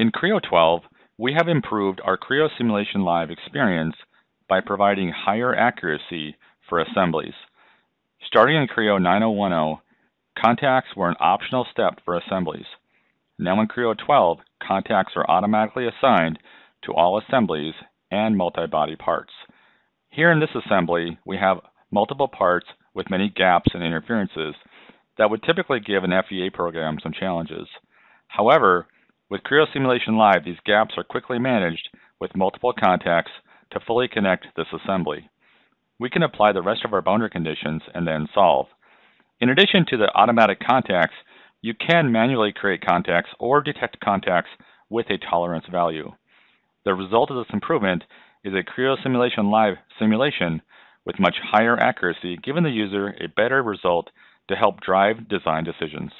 In Creo 12, we have improved our Creo Simulation Live experience by providing higher accuracy for assemblies. Starting in Creo 9010, contacts were an optional step for assemblies. Now in Creo 12, contacts are automatically assigned to all assemblies and multi-body parts. Here in this assembly, we have multiple parts with many gaps and interferences that would typically give an FEA program some challenges. However, with Creo Simulation Live, these gaps are quickly managed with multiple contacts to fully connect this assembly. We can apply the rest of our boundary conditions and then solve. In addition to the automatic contacts, you can manually create contacts or detect contacts with a tolerance value. The result of this improvement is a Creo Simulation Live simulation with much higher accuracy, giving the user a better result to help drive design decisions.